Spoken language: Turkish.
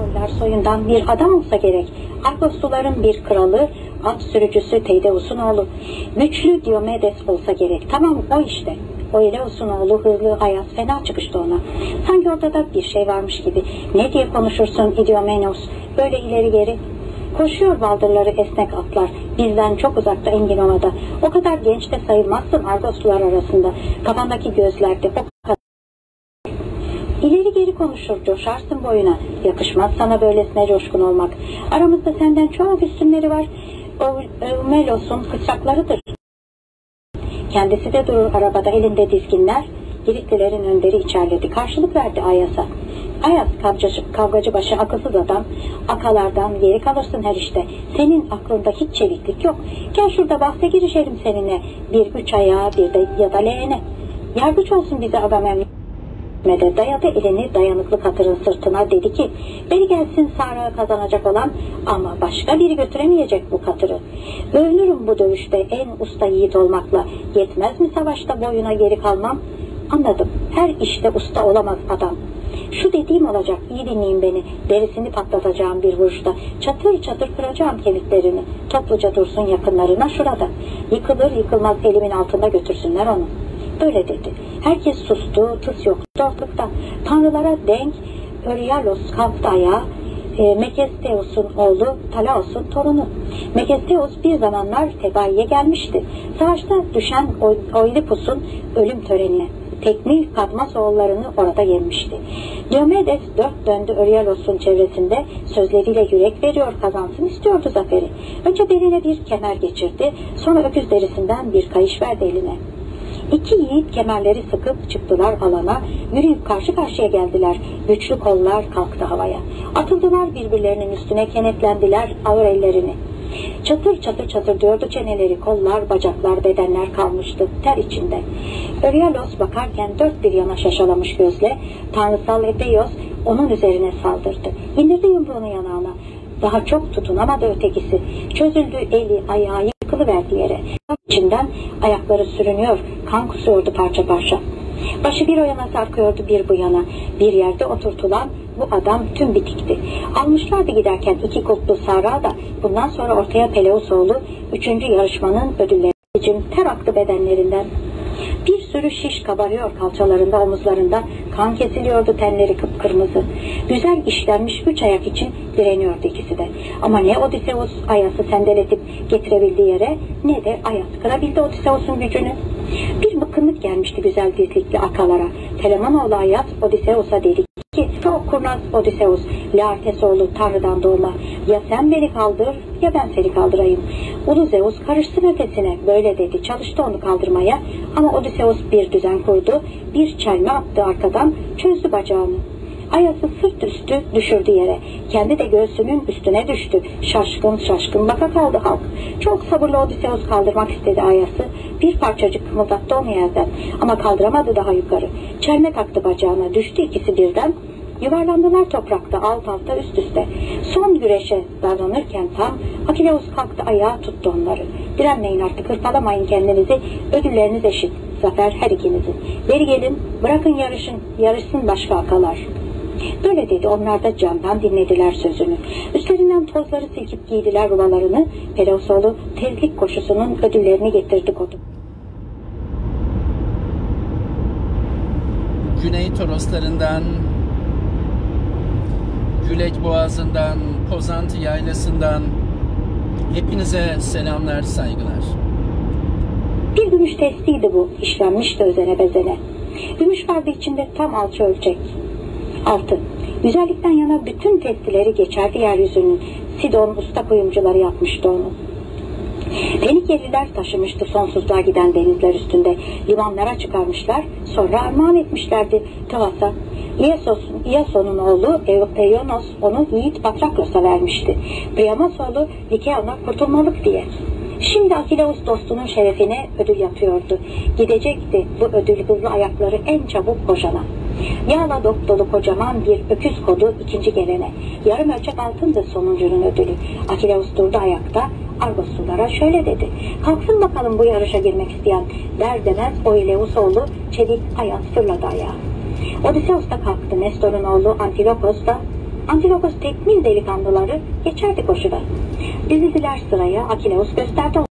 Minotorlar soyundan bir adam olsa gerek. Argosluların bir kralı, at sürücüsü Teydeus'un oğlu. Güçlü Diomedes olsa gerek. Tamam o işte. O Eleus'un oğlu hızlı ayaz fena çıkıştı ona. Sanki orada da bir şey varmış gibi. Ne diye konuşursun Idiomenos? Böyle ileri geri. Koşuyor baldırları esnek atlar. Bizden çok uzakta Engin Ova'da. O kadar genç de sayılmazsın Argoslular arasında. Kafandaki gözlerde o kadar. Geri konuşur, coşarsın boyuna. Yakışmaz sana böylesine coşkun olmak. Aramızda senden çok üstünleri var. Eumelos'un kısraklarıdır. Kendisi de durur arabada elinde dizginler. Giritlilerin önderi içerledi. Karşılık verdi Ayas'a. Ayas kavgacı, kavgacı başı akılsız adam. Akalardan geri kalırsın her işte. Senin aklında hiç çeviklik yok. Gel şurada bahse girişelim seninle. Bir güç ayağı bir de ya da leğene. Yargıç olsun bize Agamemnon de dayadı elini dayanıklı katırın sırtına dedi ki beni gelsin Sara kazanacak olan ama başka biri götüremeyecek bu katırı. Övünürüm bu dövüşte en usta yiğit olmakla. Yetmez mi savaşta boyuna geri kalmam? Anladım. Her işte usta olamaz adam. Şu dediğim olacak. İyi dinleyin beni. Derisini patlatacağım bir vuruşta. Çatır çatır kıracağım kemiklerini. Topluca dursun yakınlarına şurada. Yıkılır yıkılmaz elimin altında götürsünler onu Öyle dedi. Herkes sustu, tıs yoktu ortalıkta. Tanrılara denk Öryalos kalktı ayağa. E, Mekesteos'un oğlu Talaos'un torunu. Mekesteos bir zamanlar Tebai'ye gelmişti. Savaşta düşen Oidipus'un ölüm törenine. Teknik Kadmas oğullarını orada yenmişti. Diomedes dört döndü Öryalos'un çevresinde sözleriyle yürek veriyor kazansın istiyordu zaferi. Önce beline bir kemer geçirdi, sonra öküz derisinden bir kayış verdi eline. İki yiğit kemerleri sıkıp çıktılar alana, yürüyüp karşı karşıya geldiler. Güçlü kollar kalktı havaya. Atıldılar birbirlerinin üstüne, kenetlendiler ağır ellerini. Çatır çatır çatır diyordu çeneleri, kollar, bacaklar, bedenler kalmıştı ter içinde. Öryalos bakarken dört bir yana şaşalamış gözle, tanrısal Epeyos onun üzerine saldırdı. İndirdi yumruğunu yanağına. Daha çok tutunamadı ötekisi. Çözüldü eli, ayağı yıkılıverdi yere. İçinden ayakları sürünüyor, kan kusuyordu parça parça. Başı bir o yana sarkıyordu bir bu yana. Bir yerde oturtulan bu adam tüm bitikti. Almışlardı giderken iki kutlu Sara da bundan sonra ortaya Peleus oğlu üçüncü yarışmanın ödülleri için ter aktı bedenlerinden. Sürü şiş kabarıyor kalçalarında, omuzlarında. Kan kesiliyordu tenleri kıpkırmızı. Güzel işlenmiş üç ayak için direniyordu ikisi de. Ama ne Odysseus Ayas'ı sendeletip getirebildiği yere ne de Ayas kırabildi Odysseus'un gücünü. Bir bıkkınlık gelmişti güzel dizlikli akalara. Telemanoğlu Ayas Odysseus'a dedi ki çok kurnaz Odysseus, Laertes oğlu Tanrı'dan doğma. Ya sen beni kaldır ya ben seni kaldırayım. Ulu Zeus karışsın ötesine böyle dedi. Çalıştı onu kaldırmaya ama Odysseus bir düzen kurdu. Bir çelme attı arkadan çözdü bacağını. Ayası sırt üstü düşürdü yere. Kendi de göğsünün üstüne düştü. Şaşkın şaşkın baka kaldı halk. Çok sabırlı Odysseus kaldırmak istedi Ayası. Bir parçacık kımıldattı onu yerden. Ama kaldıramadı daha yukarı. Çelme taktı bacağına. Düştü ikisi birden. Yuvarlandılar toprakta alt alta üst üste. Son güreşe davranırken tam Akileus kalktı ayağa tuttu onları. Direnmeyin artık hırpalamayın kendinizi. Ödülleriniz eşit. Zafer her ikinizin. Beri gelin bırakın yarışın. Yarışsın başka akalar. Böyle dedi onlar da candan dinlediler sözünü. Üstlerinden tozları silkip giydiler ruvalarını. Pelausoğlu tezlik koşusunun ödüllerini getirdi kodu. Güney Toroslarından Gülek Boğazı'ndan, Pozantı Yaylası'ndan hepinize selamlar, saygılar. Bir gümüş testiydi bu, işlenmişti özene bezene. Gümüş vardı içinde tam alçı ölçek. Altı. Güzellikten yana bütün testileri geçerdi yeryüzünün. Sidon usta kuyumcuları yapmıştı onu. Fenikyeliler taşımıştı sonsuzluğa giden denizler üstünde. Limanlara çıkarmışlar, sonra armağan etmişlerdi Tavas'a. İason'un oğlu Eionos onu Yiğit Patraklos'a vermişti. Priamos oğlu Likeon'a kurtulmalık diye. Şimdi Akileus dostunun şerefine ödül yapıyordu. Gidecekti bu ödül hızlı ayakları en çabuk koşana. Yağla dop dolu kocaman bir öküz kodu ikinci gelene. Yarım ölçek altındı sonuncunun ödülü. Akileus durdu ayakta. Argoslulara şöyle dedi. Kalksın bakalım bu yarışa girmek isteyen. Der demez Oileus oğlu çelik ayaz fırladı ayağa. Odysseus da kalktı. Nestor'un oğlu Antilokos da Antilokos tekmil delikanlıları geçerdi koşuda. Dizildiler sıraya Akileus gösterdi